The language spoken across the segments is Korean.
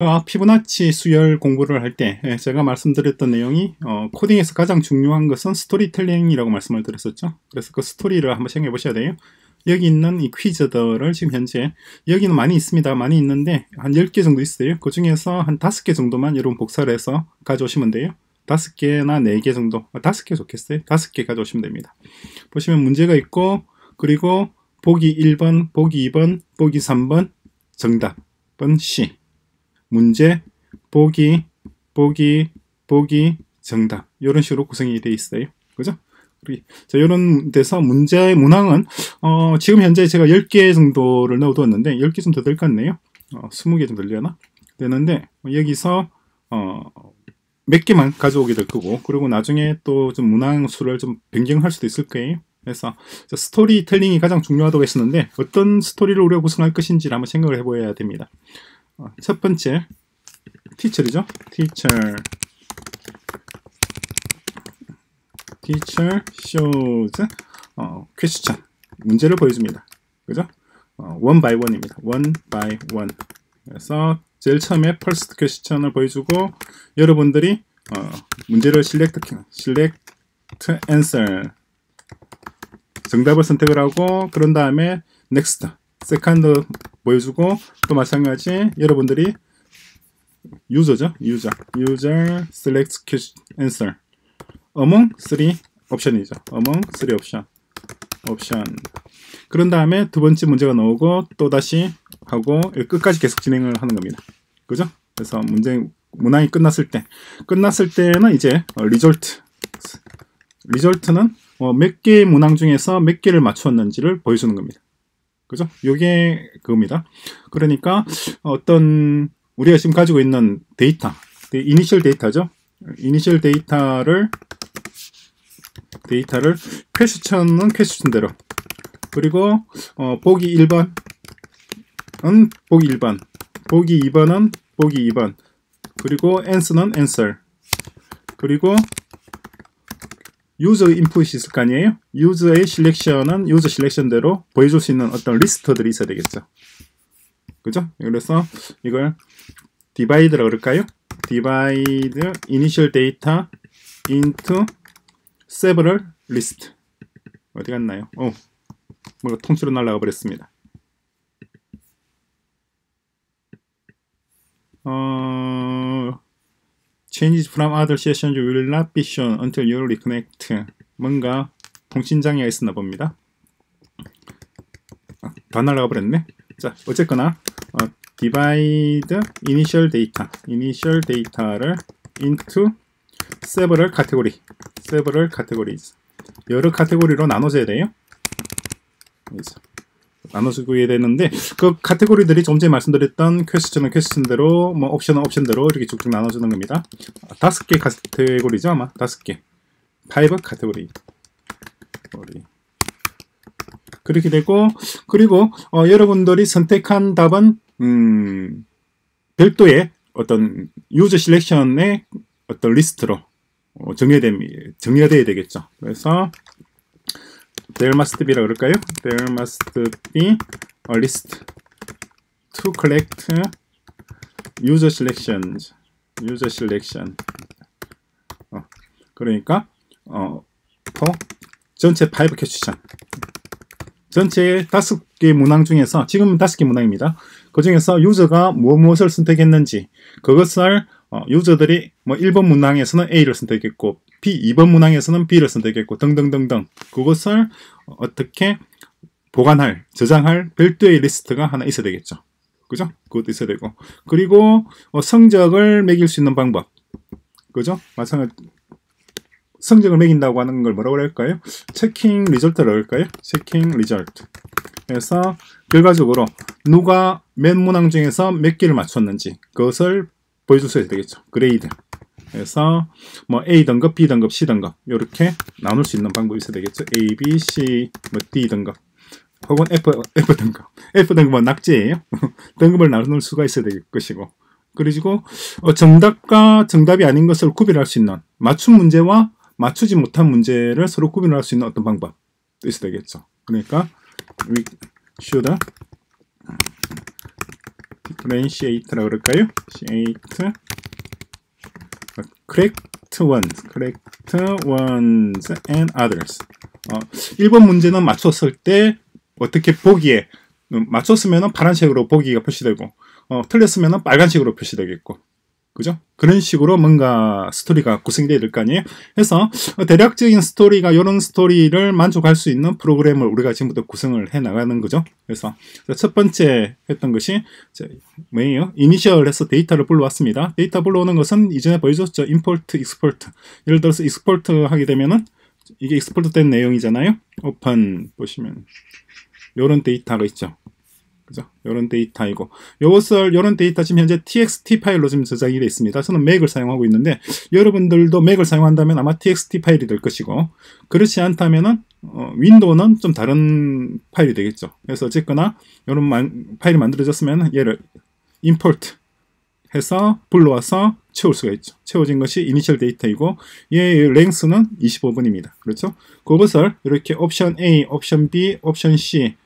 어, 피보나치 수열 공부를 할때 예, 제가 말씀드렸던 내용이 어, 코딩에서 가장 중요한 것은 스토리텔링이라고 말씀을 드렸었죠. 그래서 그 스토리를 한번 생각해 보셔야 돼요. 여기 있는 이 퀴즈들을 지금 현재 여기는 많이 있습니다. 많이 있는데 한 10개 정도 있어요. 그 중에서 한 5개 정도만 여러분 복사를 해서 가져오시면 돼요. 5개나 4개 정도 아, 5개 좋겠어요. 5개 가져오시면 됩니다. 보시면 문제가 있고 그리고 보기 1번, 보기 2번, 보기 3번 정답은 C 문제, 보기, 보기, 보기, 정답 이런 식으로 구성이 되어 있어요. 그죠? 자, 이런 데서 문제의 문항은 어, 지금 현재 제가 10개 정도를 넣어두었는데 10개 좀 더 될 것 같네요. 어, 20개 정도 되려나? 되는데 여기서 어, 몇 개만 가져오게 될 거고 그리고 나중에 또 좀 문항 수를 좀 변경할 수도 있을 거예요. 그래서 스토리텔링이 가장 중요하다고 했었는데 어떤 스토리를 우리가 구성할 것인지를 한번 생각을 해보아야 됩니다. 어, 첫 번째 티처이죠. 티처 teacher shows 어, question 문제를 보여줍니다. 그죠? 어, one by one입니다. one by one. 그래서 제일 처음에 first question을 보여주고 여러분들이 어, 문제를 select, select answer 정답을 선택을 하고 그런 다음에 next, second 보여주고 또 마찬가지 여러분들이 유저죠. 유저. user select answer among three 옵션이죠. among three 옵션. 옵션. 그런 다음에 두 번째 문제가 나오고 또 다시 하고 끝까지 계속 진행을 하는 겁니다. 그죠? 그래서 문제 문항이 끝났을 때 끝났을 때는 이제 result result는 어, 몇 개의 문항 중에서 몇 개를 맞추었는지를 보여주는 겁니다. 그죠? 요게 그겁니다. 그러니까 어떤 우리가 지금 가지고 있는 데이터, 이니셜 데이터죠. 이니셜 데이터를 데이터를 question은 question대로 그리고 어, 보기 1번은 보기 1번 보기 2번은 보기 2번 그리고 ans는 answer 그리고 user input이 있을 거 아니에요? user의 selection은 user selection대로 보여줄 수 있는 어떤 리스트들이 있어야 되겠죠. 그죠? 그래서 이걸 divide라 그럴까요? divide initial data into several list 어디 갔나요? 어, 뭐가 통째로 날아가 버렸습니다. 어, changes from other sessions will not be shown until you reconnect. 뭔가 통신장애가 있었나 봅니다. 아, 다 날아가 버렸네. 자, 어쨌거나 어, divide initial data, initial data를 into several category, several categories. 여러 카테고리로 나눠져야 돼요. 나눠주게 되는데 그 카테고리들이 좀 전에 말씀드렸던 question은 question대로 뭐 옵션은 옵션대로 이렇게 쭉쭉 나눠주는 겁니다. 다섯 개 카테고리죠 아마 다섯 개. five 카테고리. 그렇게 되고 그리고 어, 여러분들이 선택한 답은 음, 별도의 어떤 유저 실렉션의 어떤 리스트로 어, 정의됨, 정의되어야 되겠죠. 그래서 there must be라 그럴까요? there must be a list to collect user selections user selection 어, 그러니까 어, for 전체 5 question 전체 다섯 개 문항 중에서 지금 다섯 개 문항입니다. 그 중에서 user가 무엇을 선택했는지 그것을 어, user들이 뭐 1번 문항에서는 A를 선택했고 B 2번 문항에서는 B를 선택했고 등등등등 그것을 어떻게 보관할, 저장할 별도의 리스트가 하나 있어야 되겠죠. 그죠? 그것도 있어야 되고 그리고 어, 성적을 매길 수 있는 방법 그죠? 마찬가지 성적을 매긴다고 하는 걸 뭐라고 할까요? checking result라고 할까요? checking result 그래서 결과적으로 누가 몇 문항 중에서 몇 개를 맞췄는지 그것을 보여줬어야 되겠죠. 그레이드. 그래서 뭐 A 등급, B 등급, C 등급 이렇게 나눌 수 있는 방법이 있어야 되겠죠. A, B, C, 뭐 D 등급 혹은 F, F 등급. F 등급은 낙제예요. 등급을 나눌 수가 있어야 될 것이고 그리고 어, 정답과 정답이 아닌 것을 구별할 수 있는 맞춤 문제와 맞추지 못한 문제를 서로 구별할 수 있는 어떤 방법도 있어야 되겠죠. 그러니까 we should differentiate라고 그럴까요? differentiate correct ones, correct ones and others. 어, 1번 문제는 맞췄을 때 어떻게 보기에 음, 맞췄으면 파란색으로 보기가 표시되고 어, 틀렸으면 빨간색으로 표시되겠고 그죠? 그런 식으로 뭔가 스토리가 구성이 돼야 될거 아니에요? 그래서 대략적인 스토리가 이런 스토리를 만족할 수 있는 프로그램을 우리가 지금부터 구성을 해 나가는 거죠. 그래서 첫 번째 했던 것이 뭐예요? initial에서 데이터를 불러왔습니다. 데이터 불러오는 것은 이전에 보여줬죠. import, export. 예를 들어서 export 하게 되면은 이게 export 된 내용이잖아요. 오픈 보시면 이런 데이터가 있죠. 그죠? 이런 데이터이고 요것을 이런 데이터 지금 현재 txt 파일로 지금 저장이 되어 있습니다. 저는 맥을 사용하고 있는데 여러분들도 맥을 사용한다면 아마 txt 파일이 될 것이고 그렇지 않다면은 어, 윈도우는 좀 다른 파일이 되겠죠. 그래서 어쨌거나 이런 만, 파일이 만들어졌으면 얘를 import 해서 불러와서 채울 수가 있죠. 채워진 것이 이니셜 데이터이고 얘의 랭스는 25분입니다. 그렇죠? 그것을 이렇게 옵션 A, 옵션 B, 옵션 C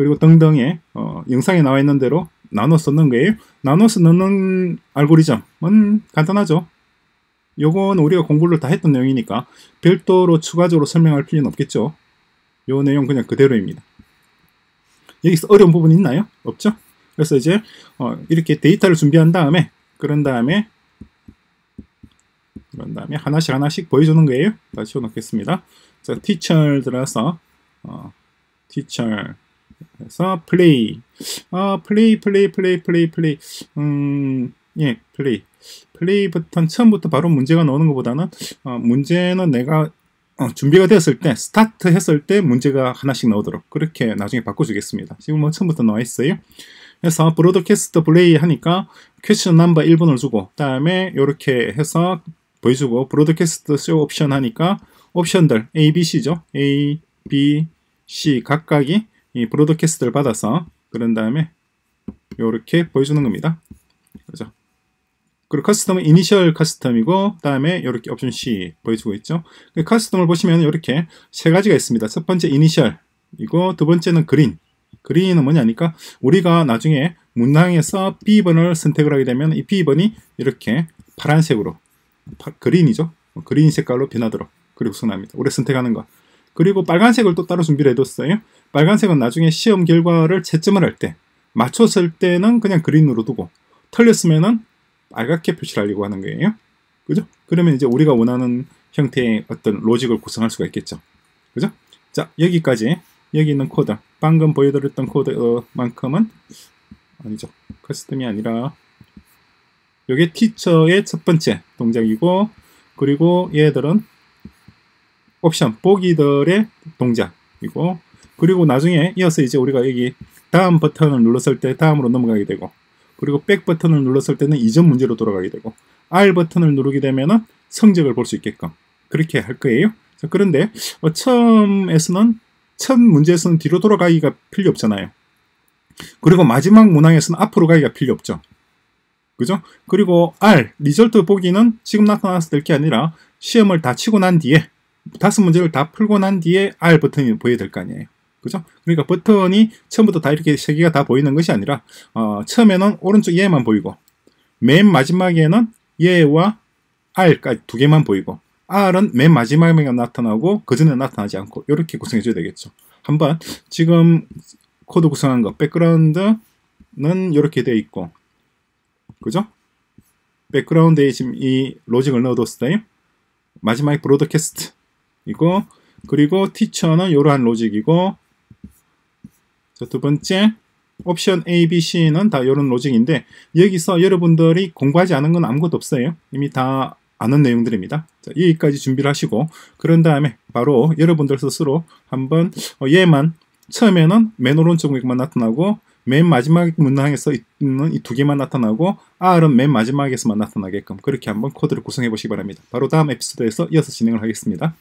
그리고 등등의 어, 영상에 나와 있는 대로 나눠서 넣는 거예요. 나눠서 넣는 알고리즘은 간단하죠. 요건 우리가 공부를 다 했던 내용이니까 별도로 추가적으로 설명할 필요는 없겠죠. 요 내용 그냥 그대로입니다. 여기서 어려운 부분 있나요? 없죠? 그래서 이제 어, 이렇게 데이터를 준비한 다음에 그런 다음에 그런 다음에 하나씩 하나씩 보여주는 거예요. 다시 놓겠습니다. 자, 티처 들어서 어, teacher 그래서 플레이. 아 플레이 플레이 플레이 플레이 플레이. 음 예 플레이. 플레이 버튼 처음부터 바로 문제가 나오는 것보다는 어, 문제는 내가 어, 준비가 되었을 때 스타트 했을 때 문제가 하나씩 나오도록 그렇게 나중에 바꿔주겠습니다. 지금 뭐 처음부터 나와 있어요. 그래서 broadcast play 하니까 question number 1번을 주고 다음에 이렇게 해서 보여주고 broadcast show option 하니까 옵션들 A, B, C죠. A, B, C 각각이 이 broadcast를 받아서 그런 다음에 이렇게 보여주는 겁니다. 그죠? 그리고 costume은 initial costume이고 다음에 이렇게 옵션 C 보여주고 있죠. 그 costume을 보시면 이렇게 세 가지가 있습니다. 첫 번째 initial이고 두 번째는 green. green은 뭐냐니까 우리가 나중에 문항에서 B번을 선택을 하게 되면 이 B번이 이렇게 파란색으로 파, green이죠. green 색깔로 변하도록 그리고 구성합니다. 우리 선택하는 거. 그리고 빨간색을 또 따로 준비를 해뒀어요. 빨간색은 나중에 시험 결과를 채점을 할 때 맞췄을 때는 그냥 green으로 두고 틀렸으면은 빨갛게 표시를 하려고 하는 거예요. 그죠? 그러면 이제 우리가 원하는 형태의 어떤 로직을 구성할 수가 있겠죠. 그죠? 자, 여기까지 여기 있는 코드 방금 보여드렸던 코드만큼은 아니죠. costume이 아니라 이게 teacher의 첫 번째 동작이고 그리고 얘들은 옵션 보기들의 동작이고 그리고 나중에 이어서 이제 우리가 여기 다음 버튼을 눌렀을 때 다음으로 넘어가게 되고 그리고 back 버튼을 눌렀을 때는 이전 문제로 돌아가게 되고 R 버튼을 누르게 되면은 성적을 볼 수 있게끔 그렇게 할 거예요. 자, 그런데 어, 처음에서는 첫 문제에서는 뒤로 돌아가기가 필요 없잖아요. 그리고 마지막 문항에서는 앞으로 가기가 필요 없죠. 그죠? 그리고 R, 리절트 보기는 지금 나타났을 때게 아니라 시험을 다 치고 난 뒤에 다섯 문제를 다 풀고 난 뒤에 R 버튼이 보여야 될 거 아니에요. 그죠? 그러니까 버튼이 처음부터 다 이렇게 세 개가 다 보이는 것이 아니라 어, 처음에는 오른쪽 얘만 보이고 맨 마지막에는 얘와 R까지 두 개만 보이고 R은 맨 마지막에 나타나고 그 전에 나타나지 않고 이렇게 구성해 줘야 되겠죠. 한번 지금 코드 구성한 거 백그라운드는 이렇게 되어 있고 그죠? 백그라운드에 지금 이 로직을 넣어뒀어요. 마지막에 broadcast이고 그리고 teacher는 이러한 logic이고 두 번째 옵션 A, B, C는 다 이런 logic인데 여기서 여러분들이 공부하지 않은 건 아무것도 없어요. 이미 다 아는 내용들입니다. 자, 여기까지 준비를 하시고 그런 다음에 바로 여러분들 스스로 한번 어, 얘만 처음에는 맨 오른쪽 맥만 나타나고 맨 마지막 문항에서 있는 이 두 개만 나타나고 R은 맨 마지막에서만 나타나게끔 그렇게 한번 코드를 구성해 보시기 바랍니다. 바로 다음 에피소드에서 이어서 진행을 하겠습니다.